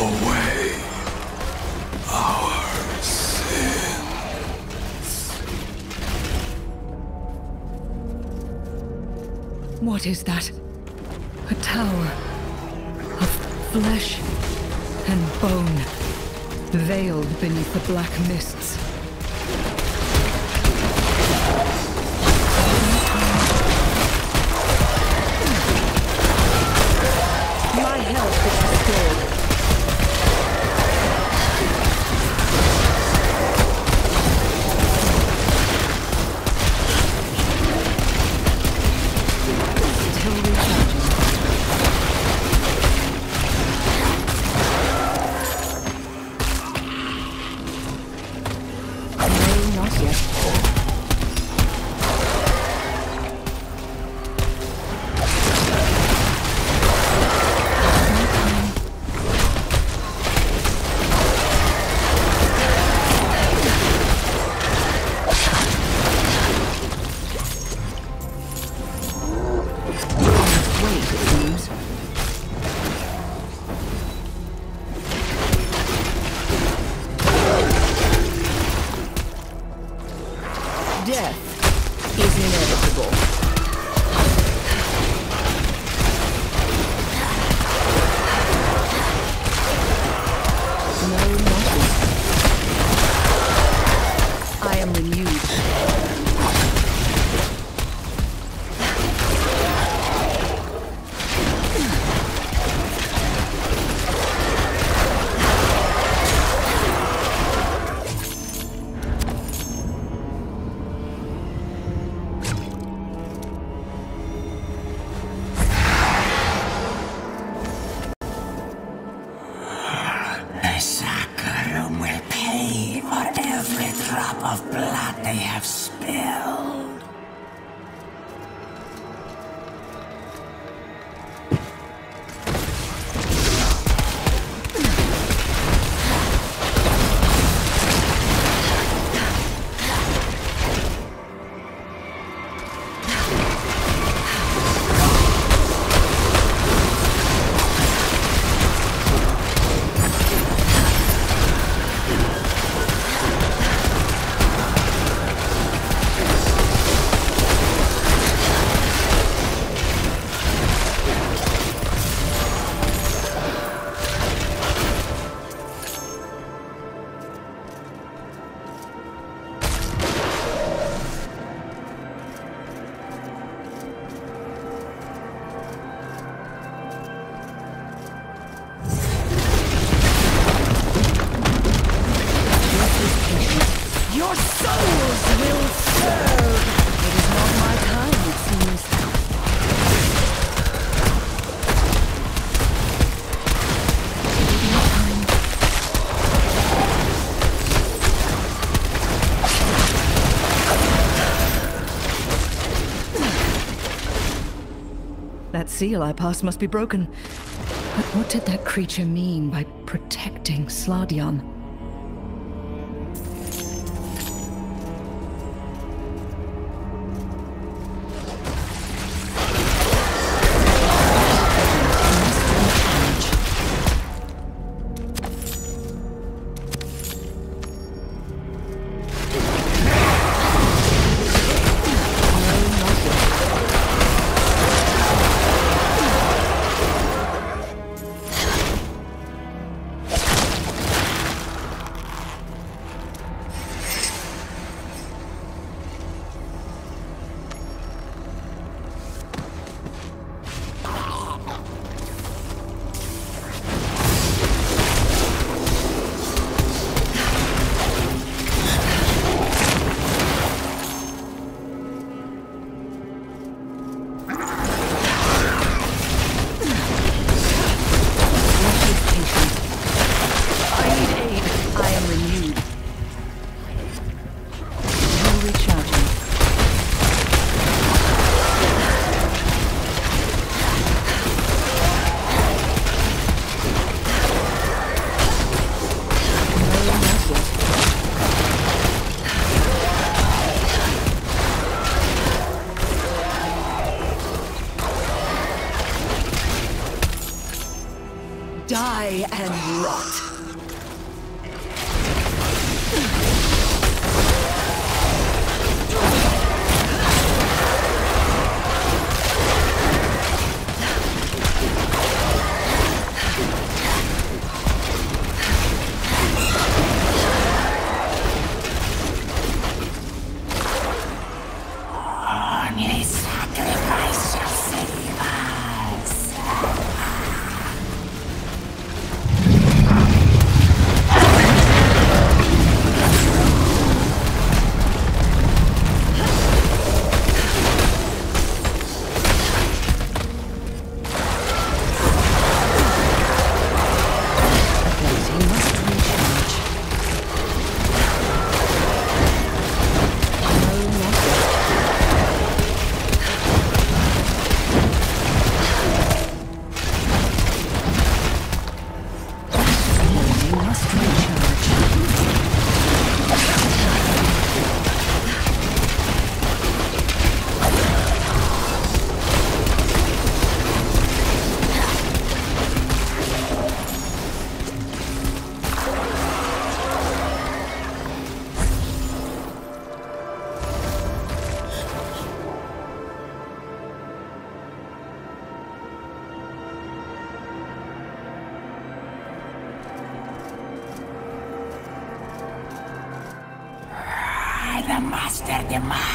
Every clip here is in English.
away our sins. What is that? A tower of flesh and bone, veiled beneath the black mists. seal I passed must be broken. But what did that creature mean by protecting Sladian? Die and rot. Emma.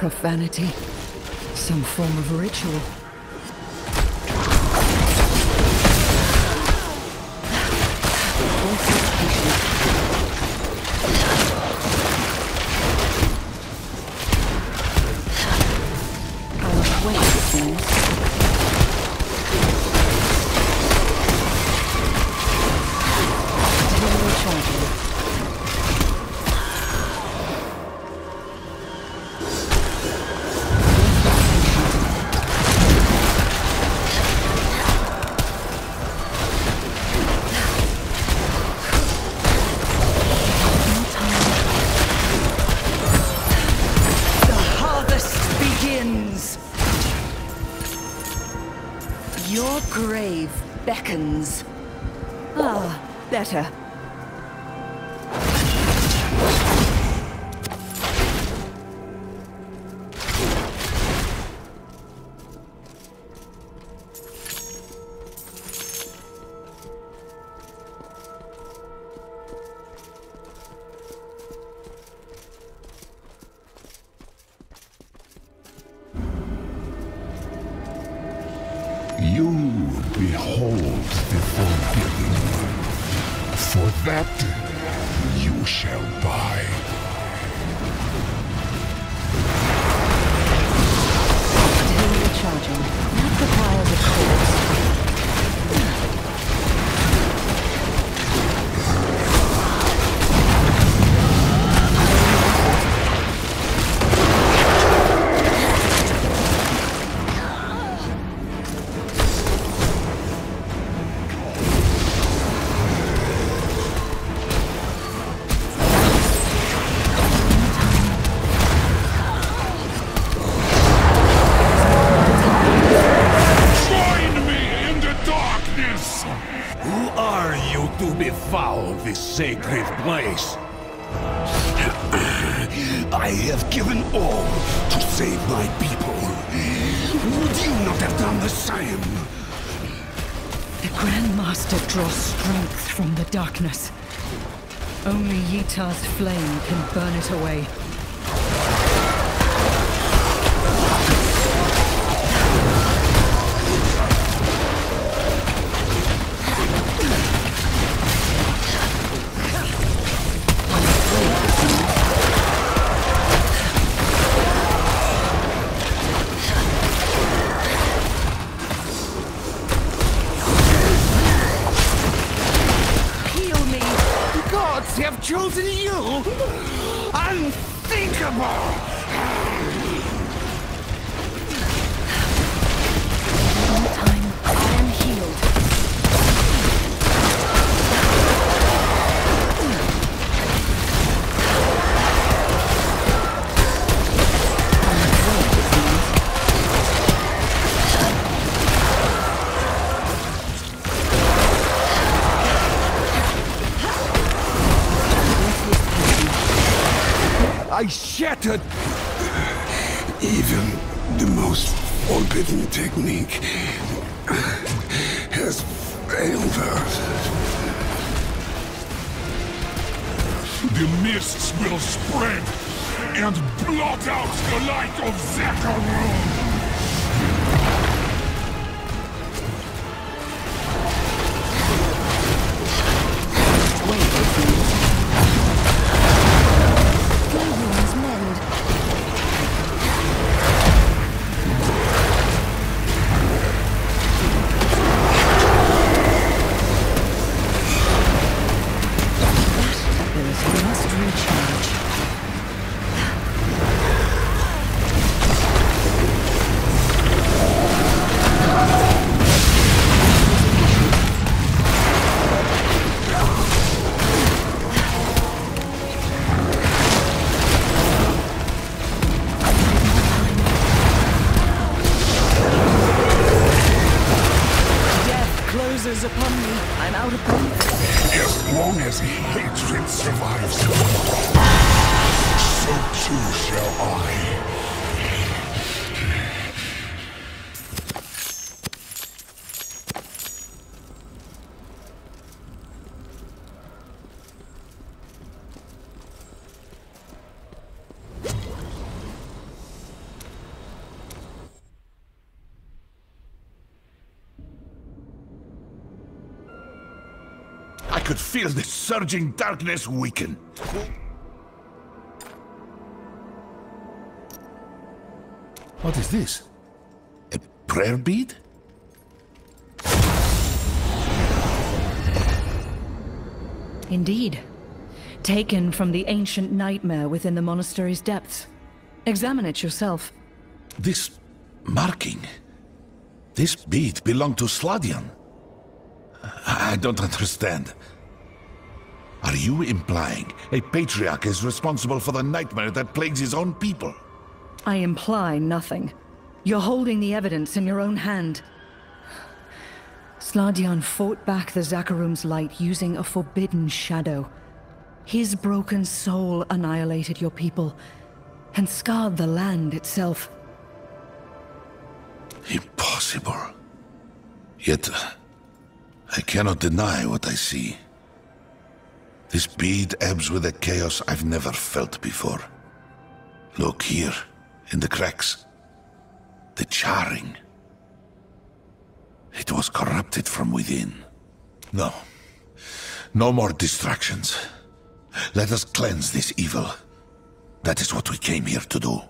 profanity, some form of ritual. grave beckons. Ah, better. You behold the forbidden one. For that you shall buy. Continue charging. Not the piles of coals. From the darkness. Only Yitar's flame can burn it away. Shattered. Even the most forbidden technique has failed. The mists will spread and blot out the light of Zakarum. Could feel the surging darkness weaken. What is this? A prayer bead? Indeed. Taken from the ancient nightmare within the monastery's depths. Examine it yourself. This marking. This bead belonged to Sladian. I I don't understand. Are you implying a patriarch is responsible for the nightmare that plagues his own people? I imply nothing. You're holding the evidence in your own hand. Sladian fought back the Zakarum's light using a forbidden shadow. His broken soul annihilated your people and scarred the land itself. Impossible. Yet, uh, I cannot deny what I see. This bead ebbs with a chaos I've never felt before. Look here, in the cracks. The charring. It was corrupted from within. No. No more distractions. Let us cleanse this evil. That is what we came here to do.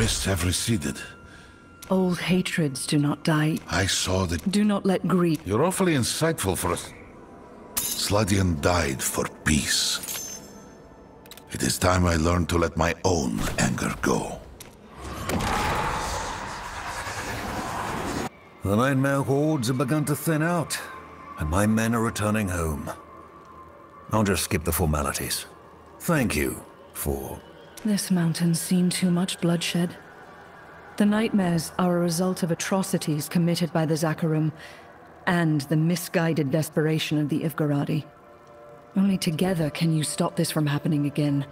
Mists have receded. Old hatreds do not die. I saw the Do not let greed. You're awfully insightful for us. Sladian died for peace. It is time I learned to let my own anger go. The Nightmare hordes have begun to thin out, and my men are returning home. I'll just skip the formalities. Thank you for... This mountain's seen too much bloodshed. The nightmares are a result of atrocities committed by the Zakarum and the misguided desperation of the Ivgorodi. Only together can you stop this from happening again.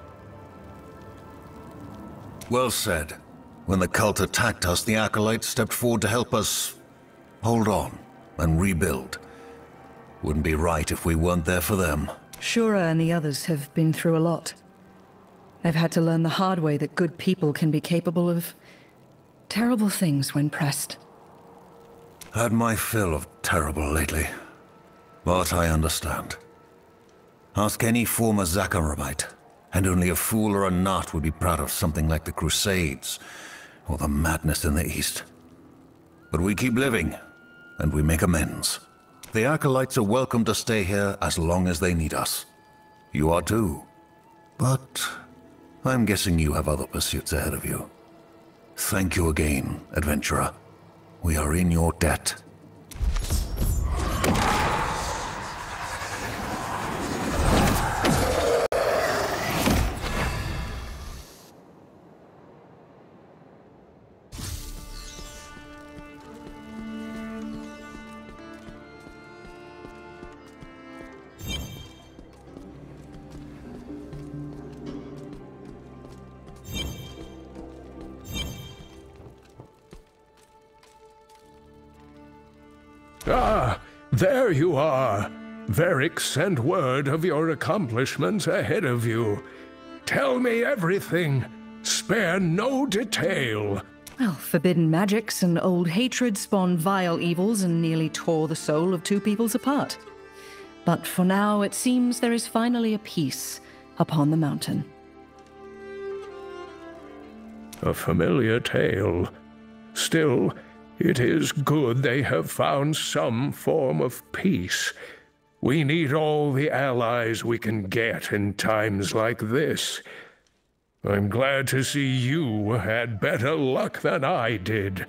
Well said. When the cult attacked us, the Acolytes stepped forward to help us hold on and rebuild. Wouldn't be right if we weren't there for them. Shura and the others have been through a lot. I've had to learn the hard way that good people can be capable of terrible things when pressed. Had my fill of terrible lately. But I understand. Ask any former Zakarumite, and only a fool or a nut would be proud of something like the Crusades, or the madness in the East. But we keep living, and we make amends. The Acolytes are welcome to stay here as long as they need us. You are too. But I'm guessing you have other pursuits ahead of you. Thank you again, adventurer. We are in your debt. Ah, there you are. Varric sent word of your accomplishments ahead of you. Tell me everything. Spare no detail. Well, forbidden magics and old hatred spawned vile evils and nearly tore the soul of two peoples apart. But for now, it seems there is finally a peace upon the mountain. A familiar tale. Still, it is good they have found some form of peace. We need all the allies we can get in times like this. I'm glad to see you had better luck than I did.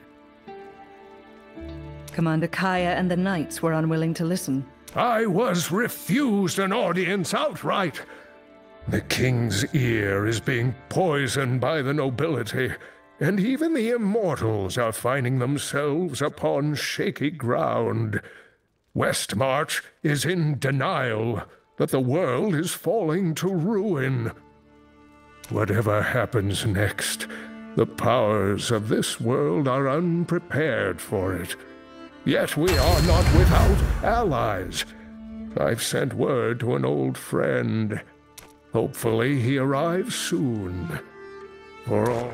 Commander Kaya and the Knights were unwilling to listen. I was refused an audience outright. The king's ear is being poisoned by the nobility and even the immortals are finding themselves upon shaky ground. Westmarch is in denial that the world is falling to ruin. Whatever happens next, the powers of this world are unprepared for it. Yet we are not without allies. I've sent word to an old friend. Hopefully he arrives soon. For all